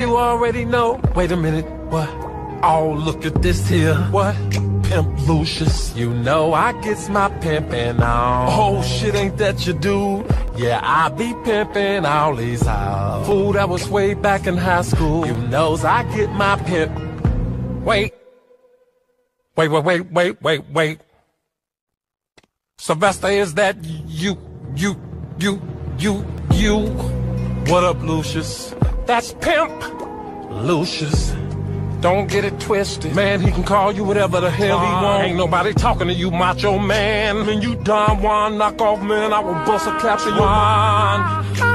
You already know. Wait a minute, what? Oh, look at this here. What? Pimp Lucius. You know I gets my pimpin' on. Oh, shit, ain't that you do? Yeah, I be pimpin' all these hoes. Fool, that was way back in high school. You knows I get my pimp. Wait. Wait, wait, wait, wait, wait, wait. Sylvester, is that you, you, you, you, you? What up, Lucius? That's Pimp Lucius. Don't get it twisted. Man, he can call you whatever the hell he want. Ain't nobody talking to you, macho man. When you Don Juan knock off, man, I will bust a cap to your mind.